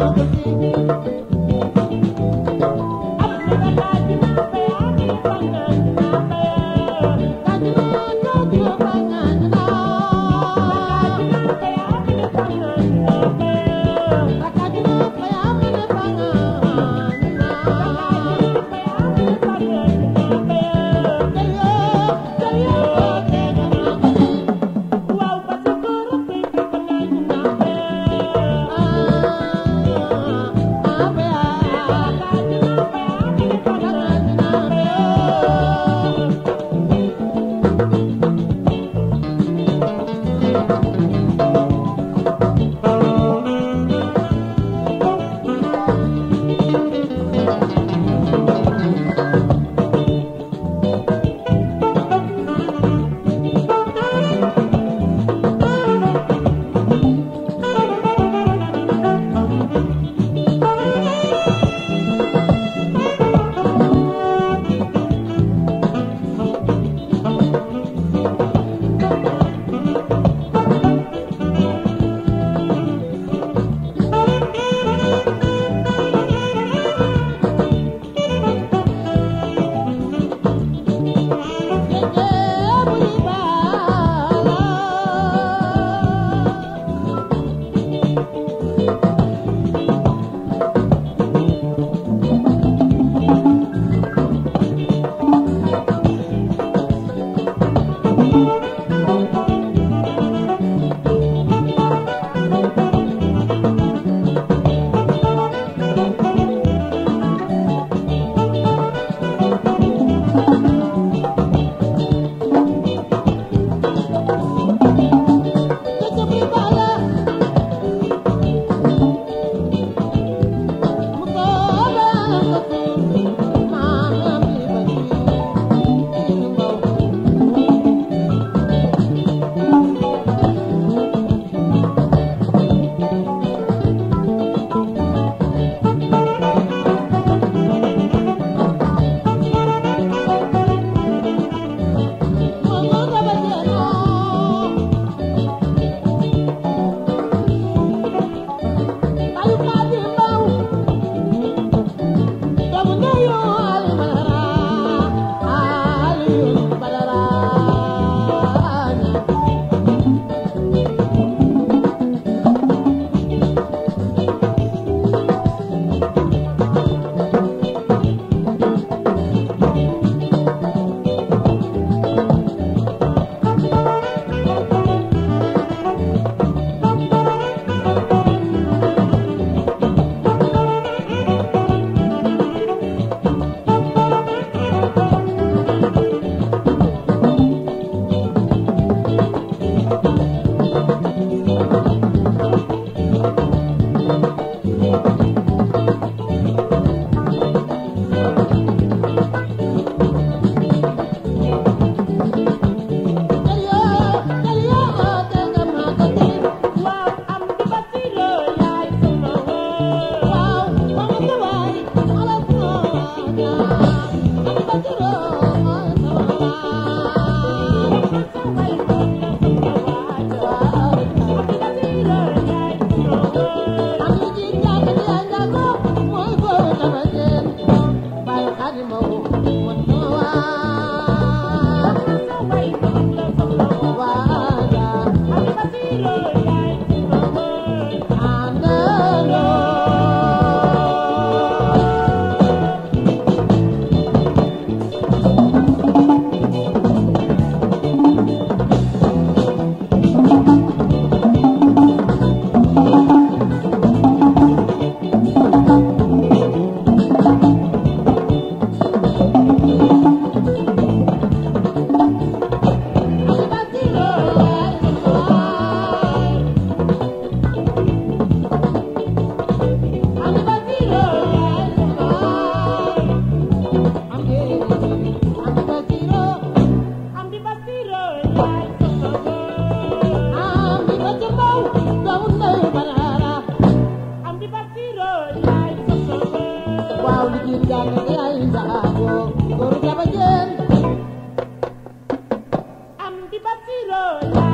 Oh, góor